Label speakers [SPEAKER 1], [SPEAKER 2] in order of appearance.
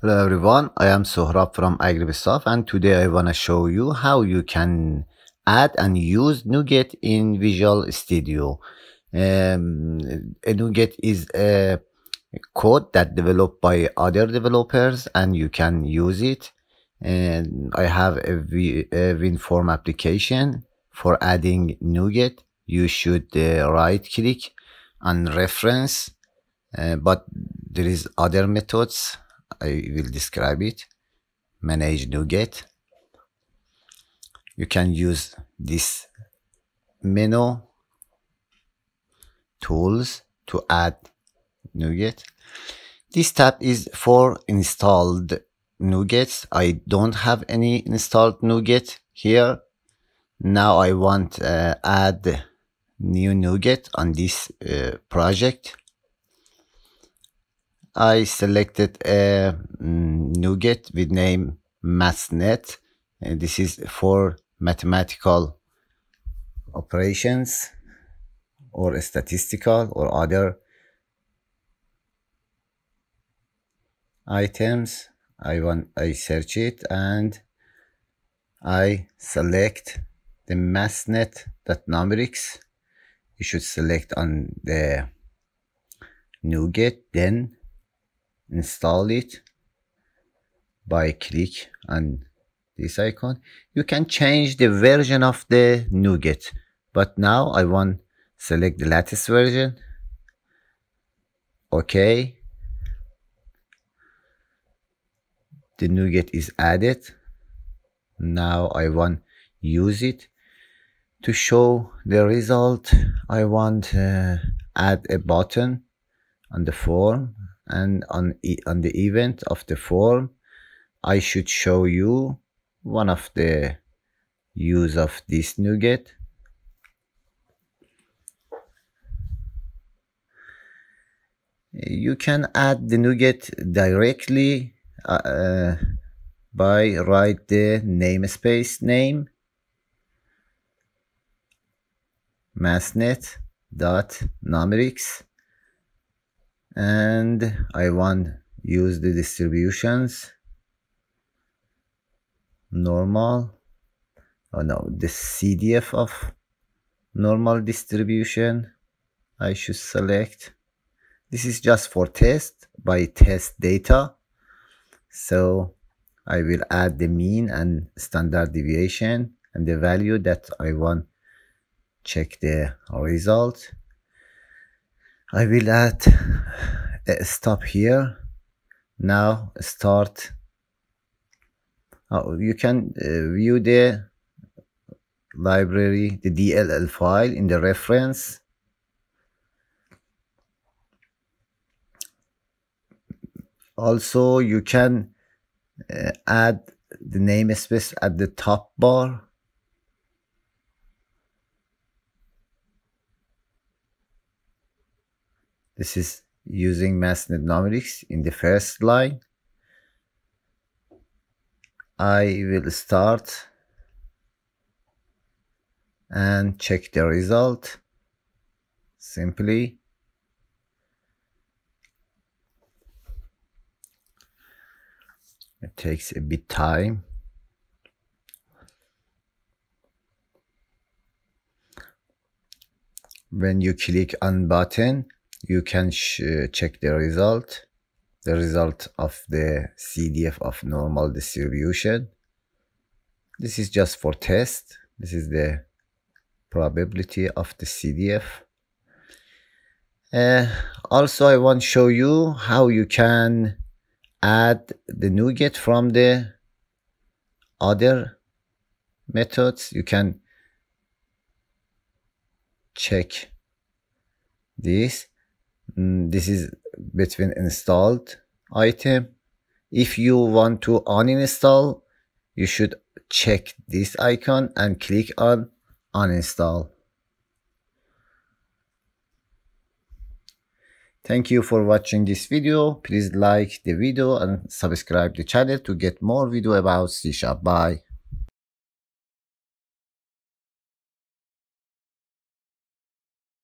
[SPEAKER 1] Hello everyone, I am Sohrab from AgriMetSoft and today I want to show you how you can add and use NuGet in Visual Studio. Um, NuGet is a code that developed by other developers and you can use it. And I have a, v, a WinForm application for adding NuGet. You should uh, right click and reference, uh, but there is other methods I will describe it. Manage NuGet you can use this menu tools to add NuGet this tab is for installed NuGet. I don't have any installed NuGet here. Now I want uh, add new NuGet on this uh, project I selected a mm, NuGet with name MathNet. And this is for mathematical operations or statistical or other items. I want I search it and I select the mathnet.numerics. You should select on the NuGet then install it by click on this icon. You can change the version of the NuGet but now I want select the latest version. Okay the NuGet is added. Now I want use it to show the result. I want uh, add a button on the form and on, on the event of the form I should show you one of the use of this NuGet you can add the NuGet directly uh, by write the namespace name mathnet dot numerics and I want use the distributions. Normal. Oh no the CDF of normal distribution I should select. This is just for test by test data. So I will add the mean and standard deviation and the value that I want. Check the result I will add a stop here. Now start. Oh, you can uh, view the library the DLL file in the reference. Also you can uh, add the namespace at the top bar This is using MathNet numerics in the first line. I will start and check the result simply it takes a bit time when you click on button you can check the result the result of the CDF of normal distribution. This is just for test. This is the probability of the CDF uh, also I want to show you how you can add the NuGet from the other methods. You can check this Mm, this is between installed item. If you want to uninstall you should check this icon and click on uninstall. Thank you for watching this video. Please like the video and subscribe the channel to get more video about c sharp. Bye